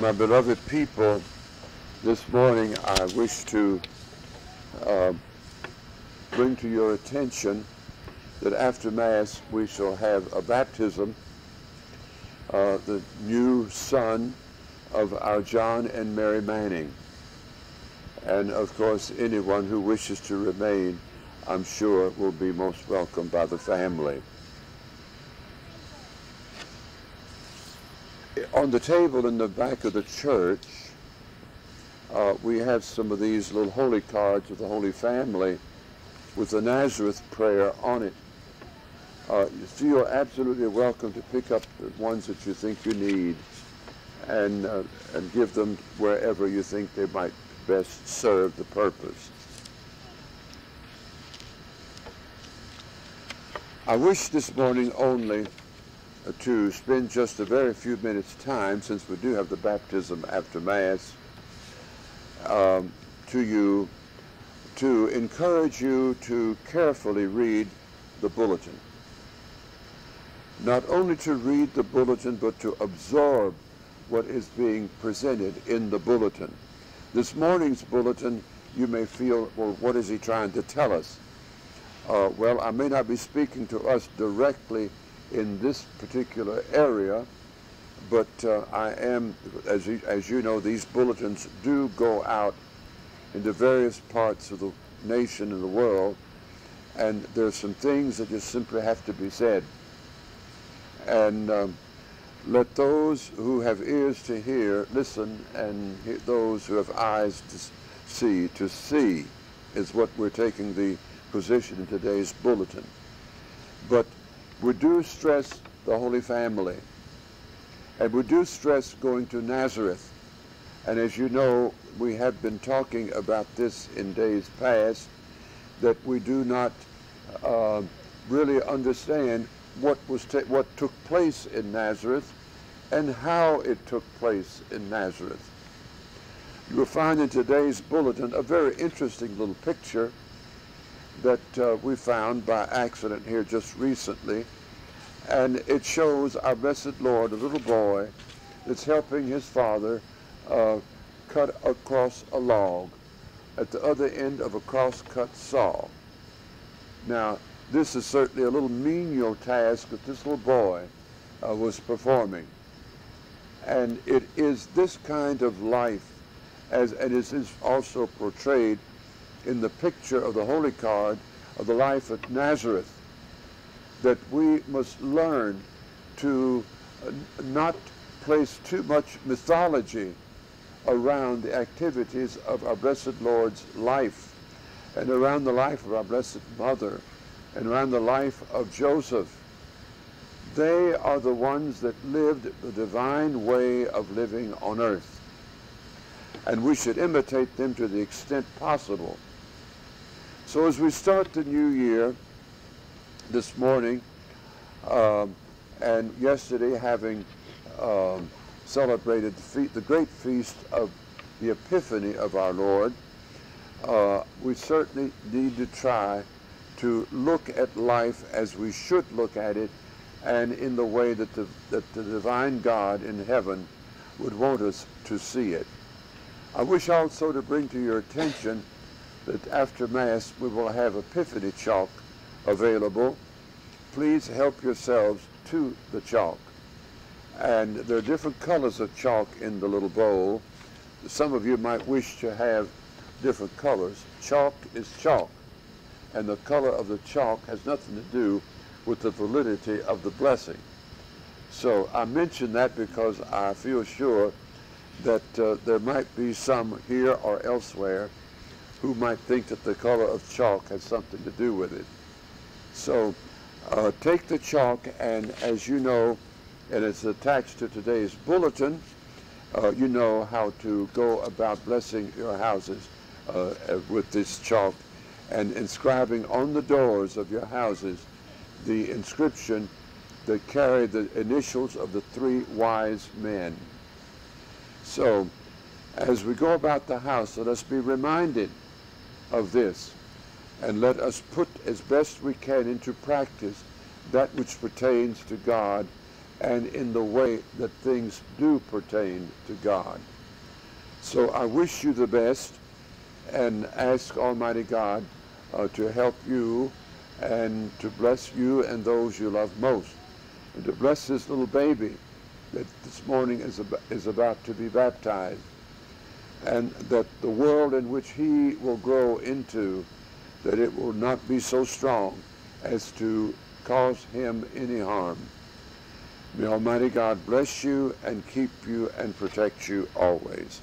My beloved people, this morning I wish to uh, bring to your attention that after Mass we shall have a baptism, uh, the new son of our John and Mary Manning. And of course, anyone who wishes to remain, I'm sure, will be most welcome by the family. On the table in the back of the church, uh, we have some of these little holy cards of the Holy Family with the Nazareth prayer on it. Uh, so you're absolutely welcome to pick up the ones that you think you need and, uh, and give them wherever you think they might best serve the purpose. I wish this morning only to spend just a very few minutes time, since we do have the baptism after Mass, um, to you to encourage you to carefully read the bulletin. Not only to read the bulletin, but to absorb what is being presented in the bulletin. This morning's bulletin, you may feel, well, what is he trying to tell us? Uh, well, I may not be speaking to us directly in this particular area, but uh, I am, as you, as you know, these bulletins do go out into various parts of the nation and the world, and there's some things that just simply have to be said. And um, let those who have ears to hear listen, and those who have eyes to see to see, is what we're taking the position in today's bulletin. But we do stress the Holy Family. And we do stress going to Nazareth. And as you know, we have been talking about this in days past, that we do not uh, really understand what, was what took place in Nazareth and how it took place in Nazareth. You will find in today's bulletin a very interesting little picture that uh, we found by accident here just recently. And it shows our blessed Lord, a little boy, that's helping his father uh, cut across a log at the other end of a cross-cut saw. Now, this is certainly a little menial task that this little boy uh, was performing. And it is this kind of life, as and it is also portrayed in the picture of the Holy Card of the life at Nazareth that we must learn to uh, not place too much mythology around the activities of our Blessed Lord's life and around the life of our Blessed Mother and around the life of Joseph. They are the ones that lived the divine way of living on earth. And we should imitate them to the extent possible. So as we start the new year this morning um, and yesterday having um, celebrated the, the, great feast of the Epiphany of our Lord, uh, we certainly need to try to look at life as we should look at it and in the way that the, that the divine God in heaven would want us to see it. I wish also to bring to your attention that after Mass we will have Epiphany chalk available. Please help yourselves to the chalk. And there are different colors of chalk in the little bowl. Some of you might wish to have different colors. Chalk is chalk. And the color of the chalk has nothing to do with the validity of the blessing. So I mention that because I feel sure that uh, there might be some here or elsewhere who might think that the color of chalk has something to do with it. So uh, take the chalk and as you know, and it's attached to today's bulletin, uh, you know how to go about blessing your houses uh, with this chalk and inscribing on the doors of your houses the inscription that carry the initials of the three wise men. So, as we go about the house, let us be reminded of this, and let us put as best we can into practice that which pertains to God and in the way that things do pertain to God. So I wish you the best and ask Almighty God uh, to help you and to bless you and those you love most. And to bless this little baby that this morning is, ab is about to be baptized. And that the world in which he will grow into, that it will not be so strong as to cause him any harm. May Almighty God bless you and keep you and protect you always.